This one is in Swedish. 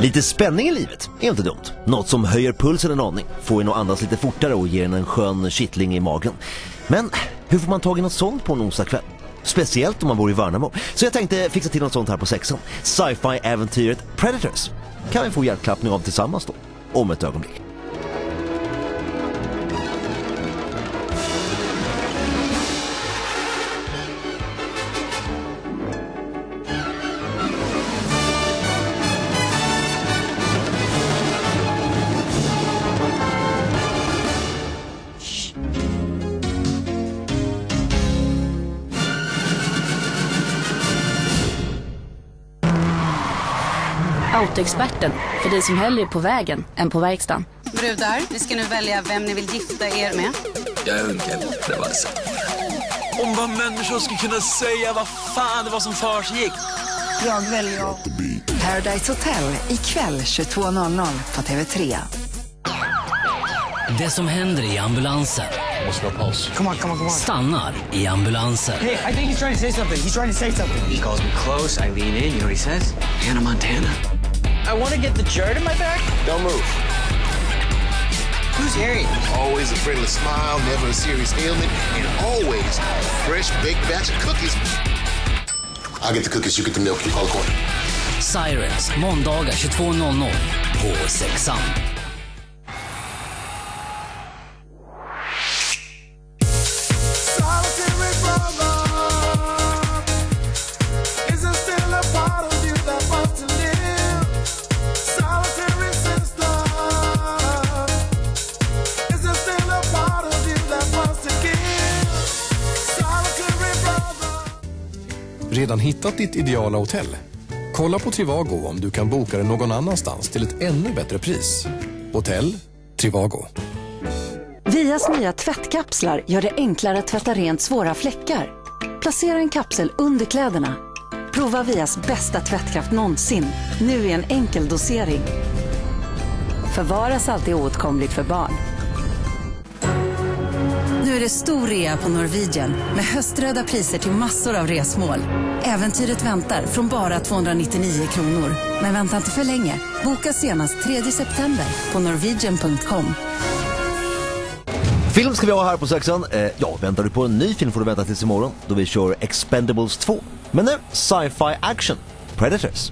Lite spänning i livet är inte dumt. Något som höjer pulsen en aning, får en att andas lite fortare och ger en en skön kittling i magen. Men hur får man tag i något sånt på en onsdagkväll? Speciellt om man bor i Värnamo. Så jag tänkte fixa till något sånt här på sexan. Sci-fi-äventyret Predators. Kan vi få hjärtklappning av tillsammans då? Om ett ögonblick. Autoexperten, för dig som hellre är på vägen än på verkstaden. Brudar, vi ska nu välja vem ni vill gifta er med. Jag det var så. Om vad människor skulle kunna säga vad fan det var som försiggick. Jag väljer... Paradise Hotel ikväll 22.00 på TV3. Det som händer i ambulansen Come on, come on, come on. stannar i ambulansen. Hey, I think he's trying to say something. He's trying to say something. He calls me close, I lean in, you know what he says? Hannah Montana. I want to get the dirt in my back. Don't move. Who's Harry? Always a friendly smile, never a serious ailment, and always fresh baked batch of cookies. I'll get the cookies, you get the milk, you call a coin. Sirens, måndagar 22.00 på sexan. Redan hittat ditt ideala hotell? Kolla på Trivago om du kan boka det någon annanstans till ett ännu bättre pris. Hotell Trivago. Vias nya tvättkapslar gör det enklare att tvätta rent svåra fläckar. Placera en kapsel under kläderna. Prova Vias bästa tvättkraft någonsin, nu i en enkel dosering. Förvaras alltid oåtkomligt för barn. Nu är det stor rea på Norwegian med höströda priser till massor av resmål. Äventyret väntar från bara 299 kronor. Men vänta inte för länge. Boka senast 3 september på norwegian.com. Film ska vi ha här på sexan. Eh, ja, väntar du på en ny film får du vänta tills imorgon då vi kör Expendables 2. Men nu, sci-fi action. Predators.